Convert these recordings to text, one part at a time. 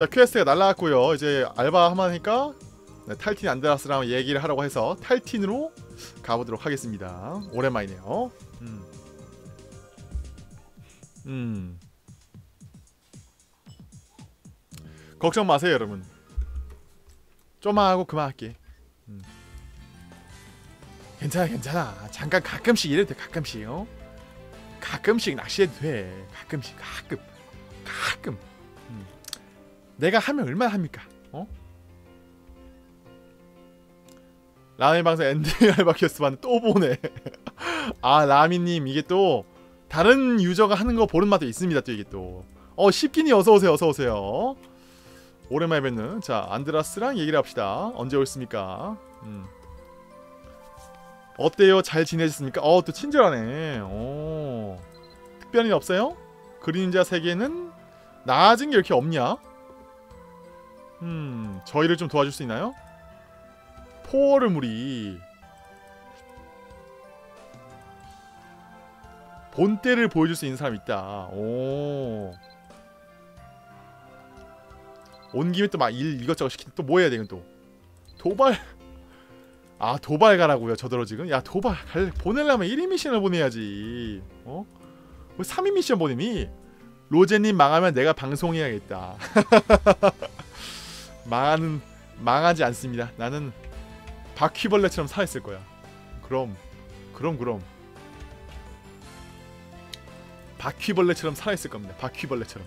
자 퀘스트가 날라왔고요 이제 알바 하마니까 네, 탈틴 안드라스랑 얘기를 하라고 해서 탈틴으로 가보도록 하겠습니다 오랜만이네요 음. 음. 걱정 마세요 여러분 좀만 하고 그만할게 음. 괜찮아 괜찮아 잠깐 가끔씩 이래도 돼 가끔씩 어? 가끔씩 낚시해도 돼 가끔씩 가끔 가끔 음. 내가 하면 얼마나 합니까? 어? 라미 방송 엔딩 알바 퀘스트 봤는데 또 보네. 아 라미님 이게 또 다른 유저가 하는 거 보는 맛도 있습니다 또 이게 또 어 십기니 어서 오세요 어서 오세요. 오랜만에 뵙는 자 안드라스랑 얘기를 합시다. 언제 오셨습니까? 음. 어때요? 잘 지내셨습니까? 어 또 친절하네. 오. 특별히 없어요? 그림자 세계는 나아진 게 이렇게 없냐 음 저희를 좀 도와줄 수 있나요? 포어르물이 본때를 보여줄 수 있는 사람이 있다. 오. 온 김에 또 막 일 이것저것 시키는 또 뭐 해야 돼 이건 또. 도발. 아 도발 가라고요 저더러 지금? 야 도발. 갈 보내려면 1인 미션을 보내야지. 어? 왜 3인 미션 보내니? 로제님 망하면 내가 방송해야겠다 망하는 망하지 않습니다. 나는 바퀴벌레처럼 살아있을 거야. 그럼 그럼 그럼. 바퀴벌레처럼 살아있을 겁니다. 바퀴벌레처럼.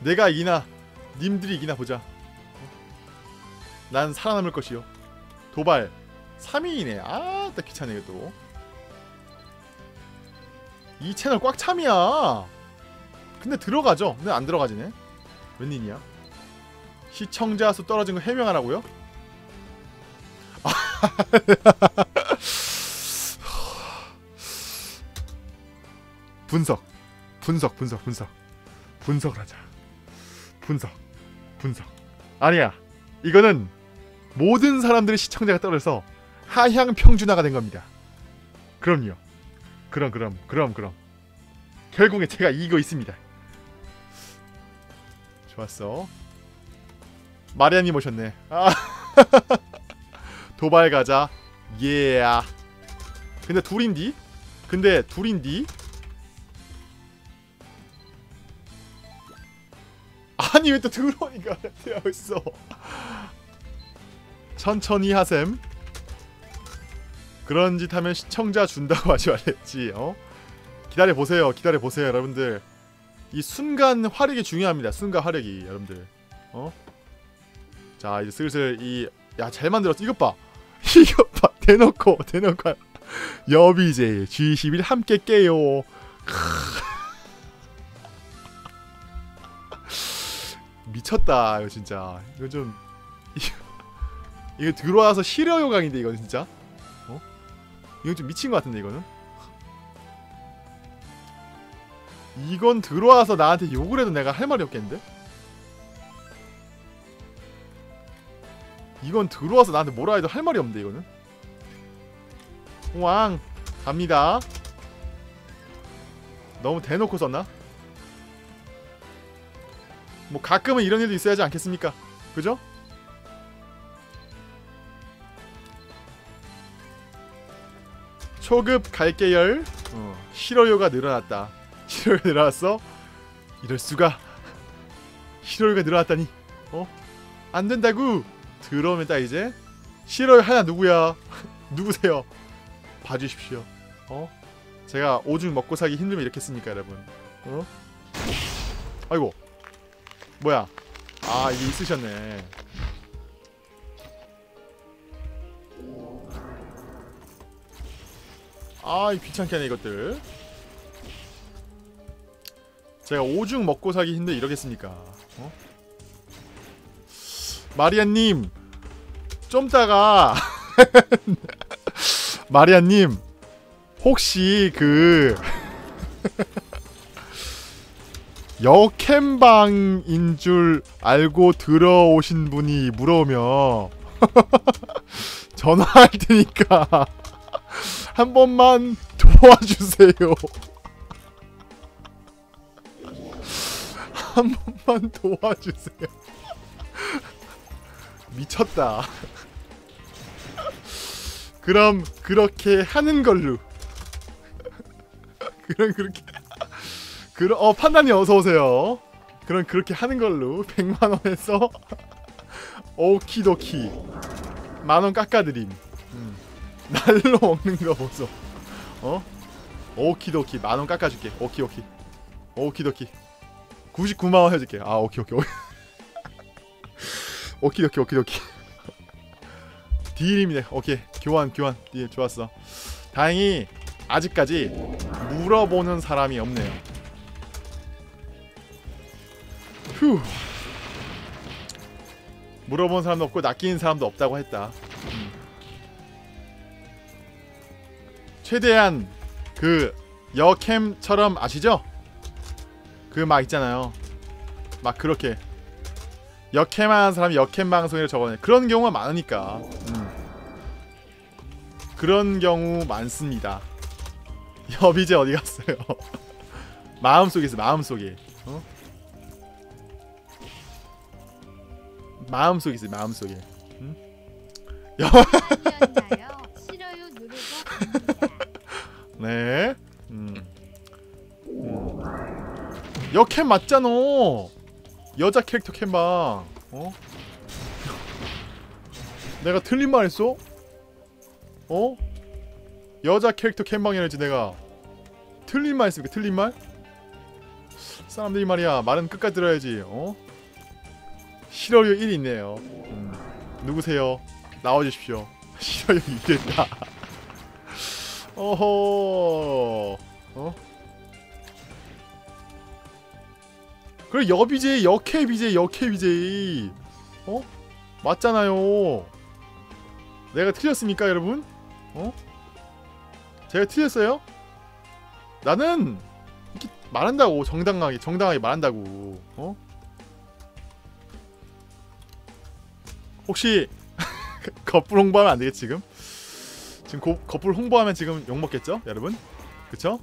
내가 이기나 님들이 이기나 보자. 난 살아남을 것이요. 도발. 3위이네. 아따 귀찮네 이것도 이 채널 꽉 참이야. 근데 들어가죠? 근데 안 들어가지네. 웬일이야 시청자 수 떨어진 거 해명하라고요? 분석 분석 분석 분석. 분석을 하자. 분석 분석. 아니야. 이거는 모든 사람들의 시청자가 떨어져서 하향 평준화가 된 겁니다. 그럼요. 그럼 그럼 그럼 그럼. 결국에 제가 이기고 있습니다. 좋았어 마리아님 오셨네 아 도발 가자 예 yeah. 근데 둘인디? 근데 둘인디? 아니 왜또 들어오니까 되어 있어 천천히 하셈 그런 짓 하면 시청자 준다고 하지 말랬지 어? 기다려 보세요 기다려 보세요 여러분들 이 순간 화력이 중요합니다 순간 화력이 여러분들 어? 자 이제 슬슬 이 야 잘 만들었어. 이것 봐. 이것 봐. 대놓고 대놓고. 여비제 G21 함께 깨요. 미쳤다 이거 진짜. 이거 좀 이거 들어와서 실어 요강인데 이거 진짜? 어? 이건 좀 미친 것 같은데 이거는? 이건 들어와서 나한테 욕을 해도 내가 할 말이 없겠는데 이건 들어와서 나한테 뭐라 해도 할 말이 없는데 이거는 왕 갑니다 너무 대놓고 썼나? 뭐 가끔은 이런 일도 있어야지 않겠습니까? 그죠? 초급 갈계열 어, 실어요가 늘어났다 실어요가 늘어났어? 이럴수가 실어요가 늘어났다니 어? 안된다구 들어오면 딱 이제 실어요. 하나 누구야? 누구세요? 봐주십시오. 어? 제가 오줌 먹고 살기 힘들면 이렇게 씁니까 여러분? 어? 아이고. 뭐야? 아 이게 있으셨네. 아 귀찮게 하네 이것들. 제가 오죽 먹고 살기 힘들 이러겠습니까? 어? 마리아님 좀 따가 마리아님 혹시 그 여캠방인 줄 알고 들어오신 분이 물어오면 전화할 테니까 한 번만 도와주세요. 한 번만 도와주세요. 미쳤다. 그럼 그렇게 하는 걸로. 그럼 그렇게. 그럼 어 판단이 어서 오세요. 그럼 그렇게 하는 걸로 100만 원에서 오키도키 만원 깎아드림. 음. 날로 먹는 거 보소. 어? 오키도키 만원 깎아줄게. 오키 오키. 오키도키. 99만 원 해줄게. 아 오키 오키 오키. 오키도키 오키도키. 딜입니다. 오케이 교환 교환 딜 좋았어. 다행히 아직까지 물어보는 사람이 없네요. 휴. 물어본 사람도 없고 낚이는 사람도 없다고 했다. 음. 최대한 그 여캠처럼 아시죠? 그 막 있잖아요. 막 그렇게 역캠하는 사람이 역캠 방송이라 적어내 그런 경우가 많으니까 음. 그런 경우 많습니다. 여비제 어디 갔어요? 마음속에 있어 마음속에 어? 마음속에 있어 마음속에 갑니다. 네. 음. 음. 여캠 맞잖아. 여자 캐릭터 캠방. 어? 내가 틀린 말 했어? 어? 여자 캐릭터 캠방이라지 내가 틀린 말 했습니까? 틀린 말? 사람들이 말이야 말은 끝까지 들어야지. 어? 실어요 1이 있네요. 음. 누구세요? 나와주십시오. 실어요 1됐다. 어허. 어? 그래 여비제 역해 비제 역해 비제 어? 맞잖아요. 내가 틀렸습니까, 여러분? 어? 제가 틀렸어요? 나는 이렇게 말한다고 정당하게 정당하게 말한다고. 어? 혹시 거풀 홍보하면 안 되겠지 지금? 지금 고, 거풀 홍보하면 지금 욕 먹겠죠, 여러분? 그쵸?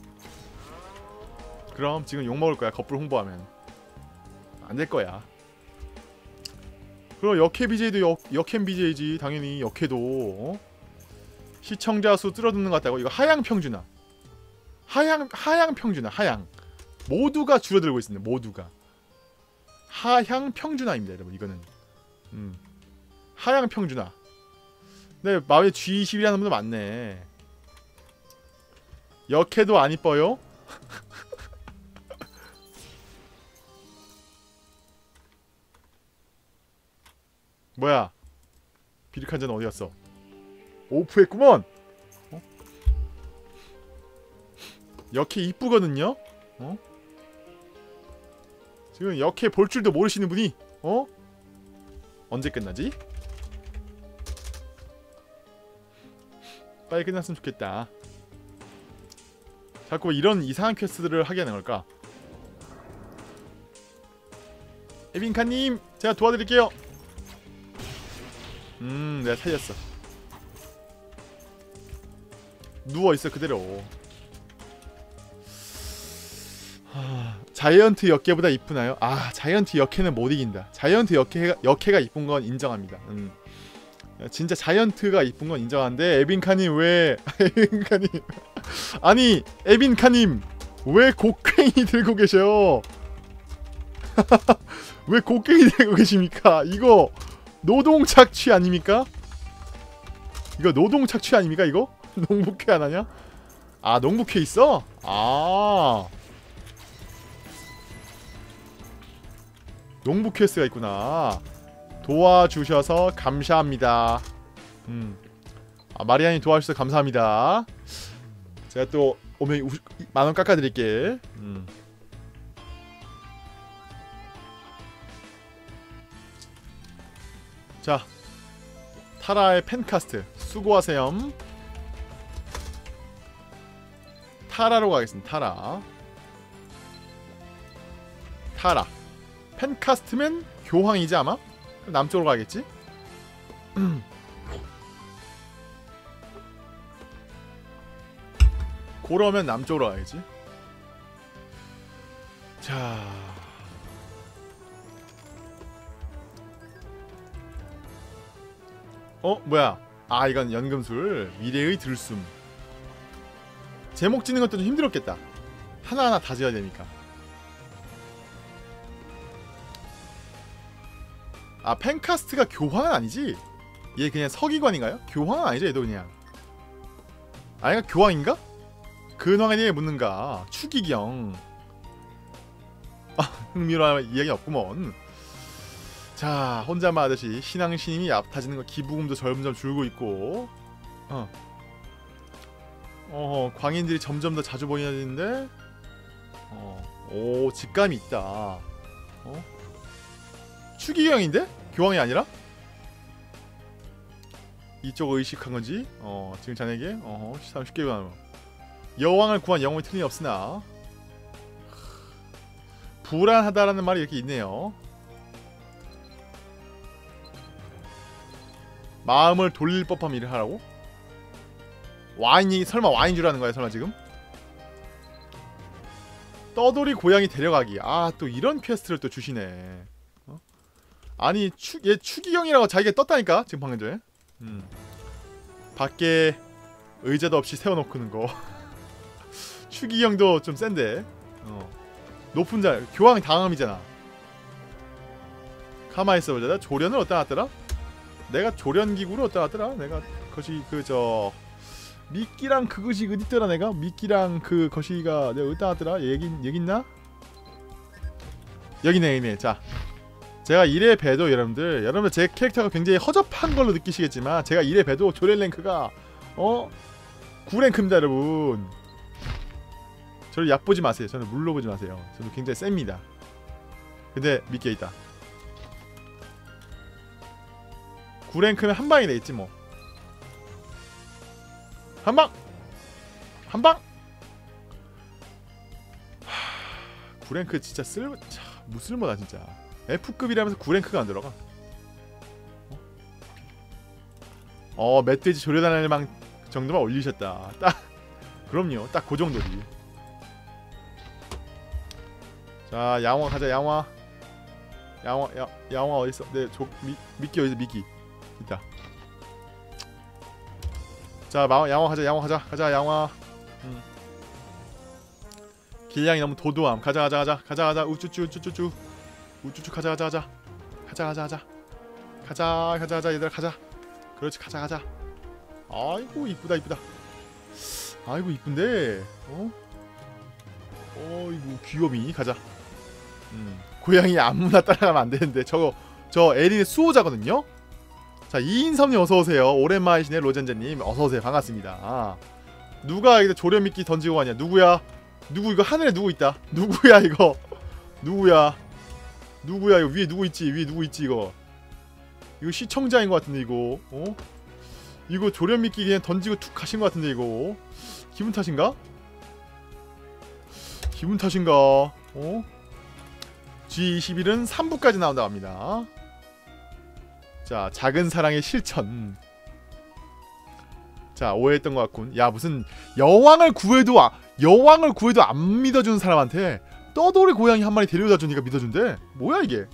그럼 지금 욕 먹을 거야. 거풀 홍보하면 안 될 거야. 그럼 역해 BJ도 역 역캠 BJ지 당연히 역해도 어? 시청자 수 줄어드는 것 같다고 이거 하향 평준화. 하향 하향 평준화 하향 모두가 줄어들고 있습니다. 모두가 하향 평준화입니다, 여러분 이거는. 음. 하향 평준화. 네, 마음에 G20이라는 분도 많네. 역해도 안 이뻐요? 뭐야? 비리칸자는 어디 갔어? 오프했구먼. 어? 역해 이쁘거든요. 어? 지금 역해 볼 줄도 모르시는 분이 어? 언제 끝나지? 빨리 끝났으면 좋겠다. 자꾸 왜 이런 이상한 퀘스트들을 하게 하는 걸까? 에빈카님, 제가 도와드릴게요. 음, 내가 살렸어. 누워 있어 그대로. 하, 자이언트 역캐보다 이쁘나요? 아, 자이언트 역캐는 못 이긴다. 자이언트 역캐가 역캐가 이쁜 건 인정합니다. 음. 진짜 자이언트가 이쁜 건 인정하는데 에빈카님 왜 에빈카님 아니 에빈카님 왜 곡괭이 들고 계셔요? 왜 곡괭이 들고 계십니까? 이거 노동 착취 아닙니까? 이거 노동 착취 아닙니까 이거? 농부캐 안 하냐? 아 농부캐 있어? 아 농부 퀘스트가 있구나. 도와주셔서 감사합니다. 음. 아, 마리안이 도와주셔서 감사합니다. 제가 또 오면 만원 깎아드릴게. 음. 자, 타라의 펜카스트 수고하세요. 타라로 가겠습니다. 타라. 타라. 펜카스트면 교황이지 아마? 남쪽으로 가겠지? 그러면 남쪽으로 가야지. 자, 어 뭐야? 아 이건 연금술. 미래의 들숨. 제목 짓는 것도 좀 힘들었겠다. 하나하나 다 지어야 되니까. 아 펜카스트가 교황은 아니지? 얘 그냥 서기관인가요? 교황은 아니죠 얘도 그냥. 아 얘가 교황인가? 근황에 대해 묻는가? 추기경. 아 흥미로운 이야기 없구먼 자 혼자만 하듯이 신앙신임이 얕아지는 거 기부금도 점점 줄고 있고 어. 어 광인들이 점점 더 자주 보이는데 어. 오 직감이 있다 어? 추기경인데? 교황이 아니라? 이쪽 의식한 건지 어 지금 자네에게 어 시상 쉽게 변하노 여왕을 구한 영웅이 틀림이 없으나 불안하다라는 말이 이렇게 있네요 마음을 돌릴 법한 일을 하라고? 와인이 설마 와인 주라는 거야 설마 지금? 떠돌이 고양이 데려가기 아 또 이런 퀘스트를 또 주시네 어? 아니 추, 얘 추기경이라고 자기가 떴다니까 지금 방금 전에 음. 밖에 의자도 없이 세워놓고는 거 추기경도 좀 센데 어. 높은 자 교황 당함이잖아 가만히 있어보자 나 조련을 어디다 놨더라? 내가 조련기구를 어디다 놨더라? 내가 것이 그 저 미끼랑 그것이 어디 있더라 내가? 미끼랑 그 것이가 내가 어디다 놨더라? 여기 여기 있나? 여기네 여기네 자 제가 이래 봬도 여러분들 여러분들 제 캐릭터가 굉장히 허접한 걸로 느끼시겠지만 제가 이래 봬도 조련 랭크가 어? 9랭크입니다 여러분 저를 얕보지 마세요 저는 물러보지 마세요 저는 굉장히 셉니다 근데 미끼 있다 9랭크면 한 방이 되겠지 뭐. 한방! 한방! 9랭크 진짜 쓸... 차, 무쓸모다 진짜. F급이라면서 9랭크가 안 들어가. 어? 어 멧돼지 조련하는 정도만 올리셨다. 딱 그럼요. 딱 그 정도지. 자 양화 가자 양화 양화 야, 양화 어딨어? 네 조, 미, 미끼 어디서 미끼 있다. 자 마, 양화 가자 양화 가자 가자 양화 음. 길냥이 너무 도도함. 가자 가자 가자 가자 가자. 우쭈쭈 우쭈쭈쭈. 우쭈쭈 가자 가자 가자. 가자 가자 가자. 가자 가자 가자. 얘들아 가자. 그렇지 가자 가자. 아이고 이쁘다 이쁘다. 아이고 이쁜데. 어? 어이구 귀요미. 가자. 음, 고양이 아무나 따라가면 안 되는데. 저거 저 에린의 수호자거든요 자 이인섭님 어서오세요. 오랜만이시네 로젠제님 어서오세요. 반갑습니다. 아, 누가 여기다 조련미끼 던지고 가냐? 누구야? 누구 이거 하늘에 누구 있다? 누구야 이거? 누구야? 누구야 이거? 위에 누구 있지? 위에 누구 있지 이거? 이거 시청자인 것 같은데 이거 어? 이거 조련미끼 그냥 던지고 툭 가신 것 같은데 이거 기분 탓인가? 기분 탓인가? 어? G21은 3부까지 나온다고 합니다 자 작은 사랑의 실천. 자 오해했던 것 같군. 야 무슨 여왕을 구해도 아, 여왕을 구해도 안 믿어주는 사람한테 떠돌이 고양이 한 마리 데려다 주니까 믿어준대? 뭐야 이게?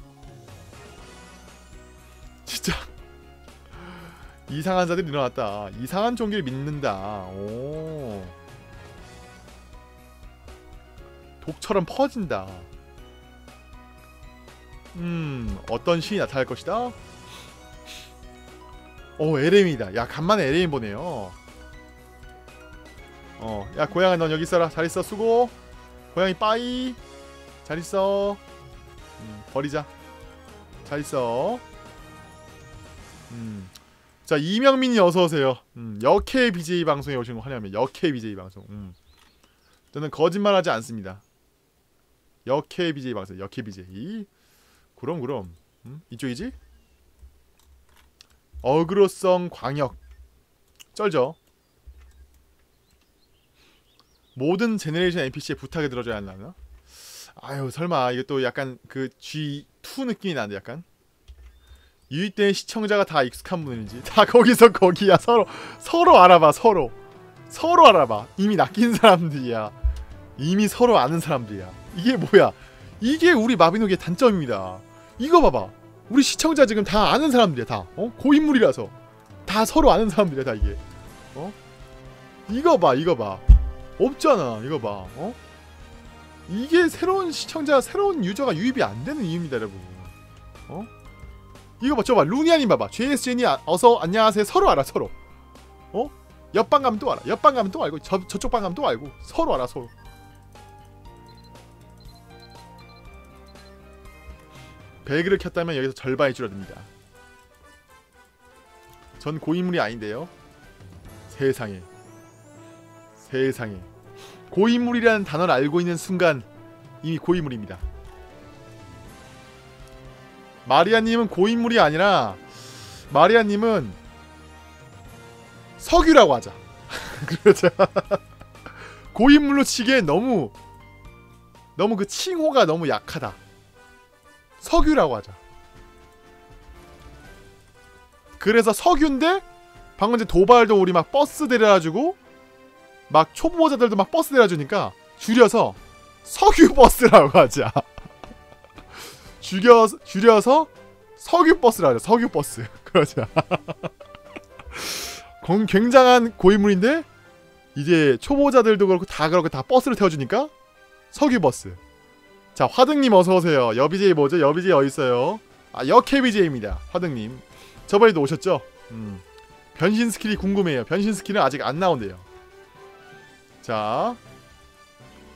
진짜. 이상한 자들이 일어났다. 이상한 종교를 믿는다. 오. 독처럼 퍼진다. 음 어떤 신이 나타날 것이다 오 LM이다. 야 간만에 LM 보네요. 어야 고양이 넌 여기 있어라. 잘 있어. 수고. 고양이 빠이. 잘 있어. 음, 버리자. 잘 있어. 음. 자 이명민이 어서 오세요. 음, 역해 BJ 방송에 오신 거 환영합니다. 역해 BJ 방송. 음. 저는 거짓말하지 않습니다. 역해 BJ 방송 역해 BJ 그럼 그럼. 음? 이쪽이지? 어그로성 광역. 쩔죠. 모든 제네레이션 NPC에 부탁을 들어줘야 하나? 아유 설마 또 약간 그 G2 느낌이 나는데 약간? 유입된 시청자가 다 익숙한 분인지. 다 거기서 거기야. 서로 서로 알아봐 서로. 서로 알아봐. 이미 낚인 사람들이야. 이미 서로 아는 사람들이야. 이게 뭐야? 이게 우리 마비노기의 단점입니다. 이거 봐봐 우리 시청자 지금 다 아는 사람들이야 다. 어? 고인물이라서. 다 서로 아는 사람들이야 다 이게. 어? 이거 봐 이거 봐. 없잖아 이거 봐. 어? 이게 새로운 시청자 새로운 유저가 유입이 안 되는 이유입니다 여러분. 어? 이거 봐 저봐 루니아님 봐봐. JSJ니 아, 어서 안녕하세요. 서로 알아 서로. 어? 옆방 가면 또 알아. 옆방 가면 또 알고 저, 저쪽 방 가면 또 알고 서로 알아 서로 배그를 켰다면 여기서 절반이 줄어듭니다 전 고인물이 아닌데요 세상에 세상에 고인물이라는 단어를 알고 있는 순간 이미 고인물입니다. 마리아님은 고인물이 아니라 마리아님은 석유라고 하자. 그렇죠. 고인물로 치기엔 너무 너무 그 칭호가 너무 약하다. 석유라고 하자. 그래서 석유인데 방금 전에 도발도 우리 막 버스 데려다주고 막 초보자들도 막 버스 내려주니까 줄여서 석유 버스라고 하자. 줄여 줄여서 석유 버스라고 하자. 석유 버스. 그러자. 건- 굉장한 고인물인데 이제 초보자들도 그렇고 다 그렇고 다 버스를 태워주니까 석유 버스. 자 화등님 어서 오세요. 여비제이 뭐죠? 여비제이 어디 있어요? 아 역해비제이입니다. 화등님. 저번에도 오셨죠? 음. 변신 스킬이 궁금해요. 변신 스킬은 아직 안 나온대요. 자,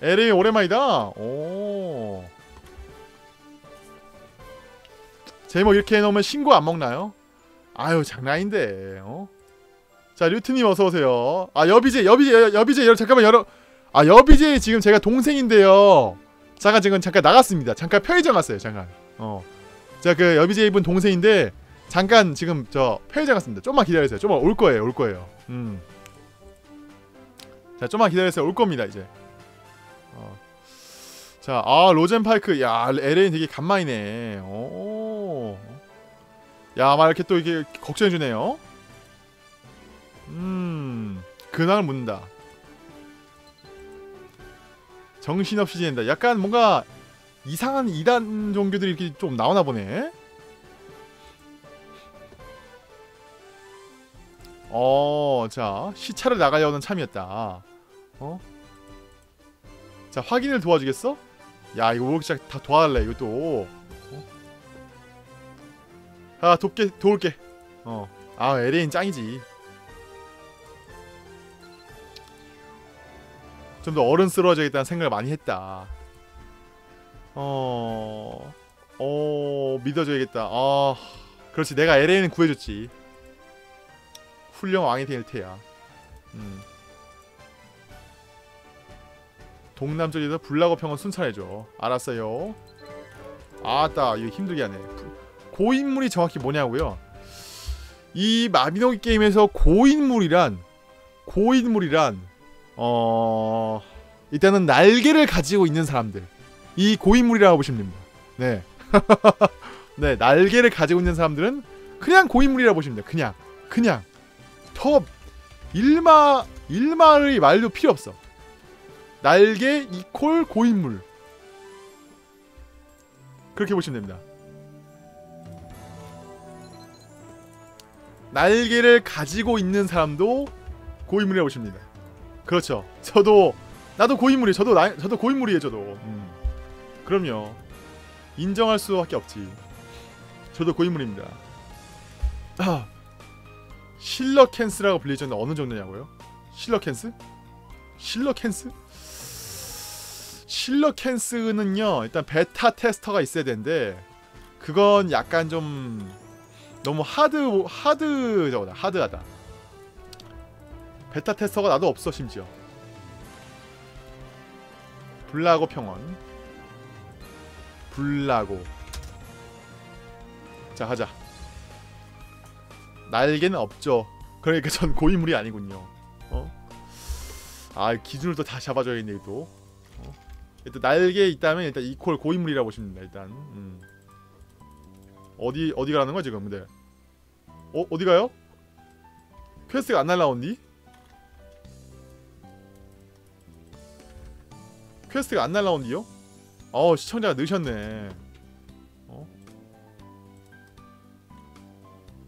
LA 오랜만이다. 오. 제목 이렇게 해놓으면 신고 안 먹나요? 아유 장난인데. 어? 자 류트님 어서 오세요. 아 여비제 여비제 여- 여비제 여러 잠깐만 열어. 아 여비제 지금 제가 동생인데요. 잠깐 지금 잠깐 나갔습니다. 잠깐 편의점 갔어요. 잠깐. 어. 자그 여비제 이분 동생인데 잠깐 지금 저 편의점 갔습니다. 좀만 기다리세요. 좀만 올 거예요. 올 거예요. 음. 자, 좀만 기다리세요. 올 겁니다, 이제. 어. 자, 아, 로젠파이크. 야, LA는 되게 간만이네. 오. 야, 막 이렇게 또 이게 걱정해 주네요. 음. 근황을 묻는다. 정신없이 지낸다. 약간 뭔가 이상한 이단 종교들이 이렇게 좀 나오나 보네. 어, 자, 시차를 나가려는 참이었다. 어? 자, 확인을 도와주겠어? 야, 이거 왜 이렇게 다 도와달래, 이것도. 어? 아, 돕게, 도울게. 어. 아, LA는 짱이지. 좀 더 어른스러워져야겠다는 생각을 많이 했다. 어, 어, 믿어줘야겠다. 아, 그렇지. 내가 LA는 구해줬지. 훌륭 왕이 될 테야. 음. 동남쪽에서 불나고 평원 순찰해줘. 알았어요. 아따 이거 힘들게 하네. 고인물이 정확히 뭐냐고요? 이 마비노기 게임에서 고인물이란 고인물이란 어 일단은 날개를 가지고 있는 사람들 이 고인물이라고 보시면 됩니다. 네, 네 날개를 가지고 있는 사람들은 그냥 고인물이라고 보시면 돼요. 그냥 그냥 더 일마 일마의 말도 필요 없어. 날개 이콜 고인물 그렇게 보시면 됩니다. 날개를 가지고 있는 사람도 고인물이라고 보시면 됩니다. 그렇죠. 저도 나도 고인물이에요. 저도 나, 저도 고인물이에요. 저도. 음. 그럼요. 인정할 수밖에 없지. 저도 고인물입니다. 아. 실러캔스라고 불리는 어느 정도냐고요? 실러캔스? 실러캔스? 실러캔스는요 일단 베타 테스터가 있어야 되는데 그건 약간 좀 너무 하드 하드 저거다 하드하다 베타 테스터가 나도 없어 심지어 불나고 평원 불나고 자 하자 날개는 없죠. 그러니까 전 고인물이 아니군요. 어? 아 기준을 또다 잡아줘야겠네 또. 어? 일단 날개 있다면 일단 이퀄 고인물이라고 보시면 됩니다. 일단 음. 어디 어디 가는 거야 지금 근데? 어 어디 가요? 퀘스트가 안 날라온디? 퀘스트가 안 날라온디요? 어 시청자가 늦으셨네. 어?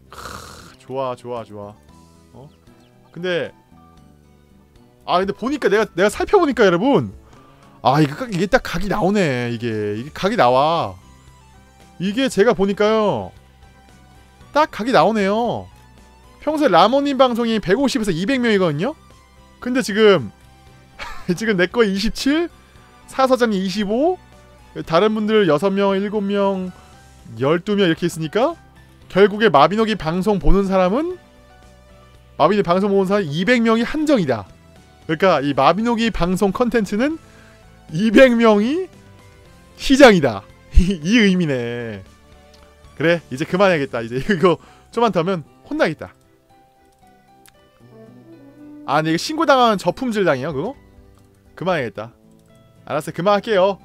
크, 좋아 좋아 좋아. 어? 근데 아 근데 보니까 내가 내가 살펴보니까 여러분 아 이게 각- 이게 딱 각이 나오네 이게. 이게 각이 나와. 이게 제가 보니까요 딱 각이 나오네요. 평소에 라모님 방송이 150에서 200명이거든요? 근데 지금 지금 내 거 27 사서장이 25 다른 분들 6명 7명 12명 이렇게 있으니까 결국에 마비노기 방송 보는 사람은 마비노기 방송 보는 사람 200명이 한정이다. 그러니까 이 마비노기 방송 컨텐츠는 200명이 시장이다. 이, 이 의미네. 그래 이제 그만해야겠다. 이제 이거 좀만 더 하면 혼나겠다. 아 근데 이거 신고당한 저품질 당이요 그거? 그만해야겠다. 알았어요 그만할게요.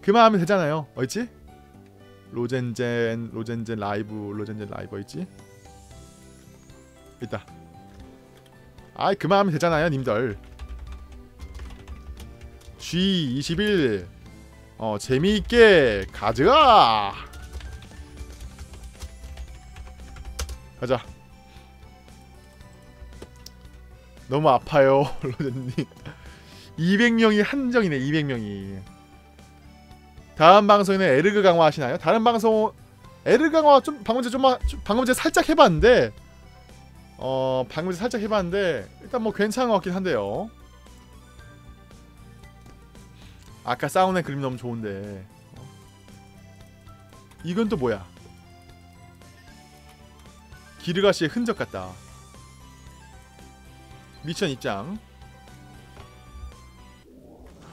그만하면 되잖아요. 어딨지? 로젠젠 로젠젠 라이브 로젠젠 라이브 어딨지? 있다. 아이 그만하면 되잖아요 님들. G21 어 재미있게 가져가. 가자. 너무 아파요 로젠님. 200명이 한정이네 200명이. 다음 방송에는 에르그 강화 하시나요? 다른 방송 에르그 강화 좀 방금 전에 좀, 방금 전에 살짝 해봤는데 어 방금 전에 살짝 해봤는데 일단 뭐 괜찮은 것 같긴 한데요. 아까 싸우는 그림 너무 좋은데 어. 이건 또 뭐야? 기르가시의 흔적 같다. 미션 입장.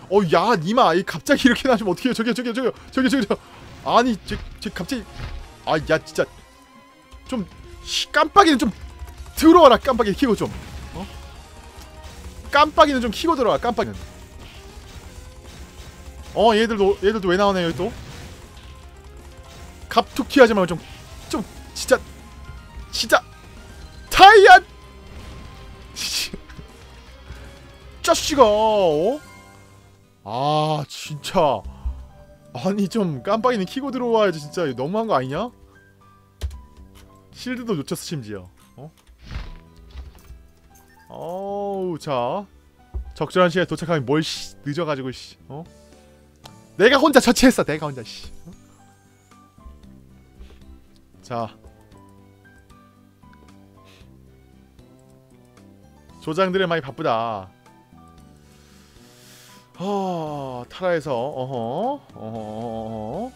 어, 야, 니마, 이 갑자기 이렇게 나시면 어떻게 해요? 저기요, 저기요, 저기요, 저기요, 저기요. 아니, 저, 저 갑자기, 아, 야, 진짜 좀 씨, 깜빡이는 좀 들어와라, 깜빡이 키고 좀, 어? 깜빡이는 좀 키고 들어와, 깜빡이는. 어, 얘들도, 얘들도 왜 나오네 여기 또? 갑툭튀 하지 말고 좀, 좀 진짜, 진짜 타이안. 짜씨가, 어? 아 진짜 아니 좀 깜빡이는 키고 들어와야지 진짜 너무한 거 아니냐? 실드도 놓쳤어 심지어 어? 어우 자 적절한 시간에 도착하면 뭘 씨, 늦어가지고 씨 어? 내가 혼자 처치했어 내가 혼자 씨 어? 자 조장들이 많이 바쁘다 어, 타라에서 어허 어허 어허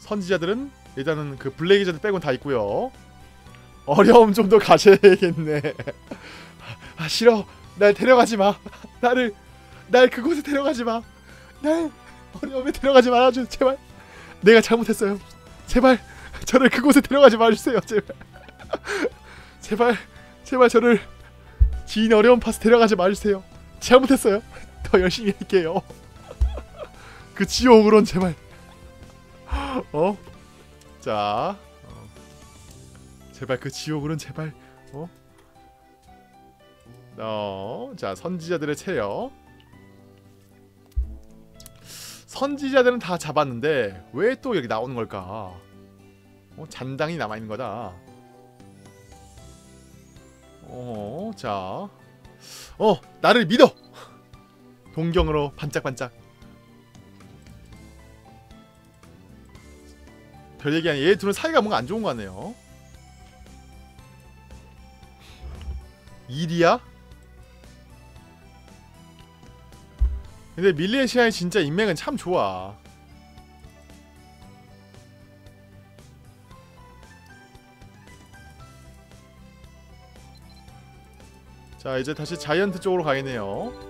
선지자들은 일단은 그 블레이저들 빼곤 다 있고요. 어려움 좀 더 가셔야겠네. 아 싫어. 날 데려가지 마. 나를 날 그곳에 데려가지 마. 날 어려움에 데려가지 말아줘. 제발. 내가 잘못했어요. 제발 저를 그곳에 데려가지 말주세요. 제발. 제발 제발 저를 지인 어려운 파스 데려가지 말주세요. 잘못했어요. 더 열심히 할게요. 그 지옥으론 제발. 어? 자, 어. 제발 그 지옥으론 제발. 어? 어, 자 선지자들의 체력. 선지자들은 다 잡았는데 왜 또 여기 나오는 걸까? 어, 잔당이 남아 있는 거다. 어, 자, 어, 나를 믿어. 동경으로 반짝반짝. 별 얘기 아니. 얘 둘은 사이가 뭔가 안 좋은 거 같네요. 일이야? 근데 밀레시아의 진짜 인맥은 참 좋아. 자 이제 다시 자이언트 쪽으로 가겠네요.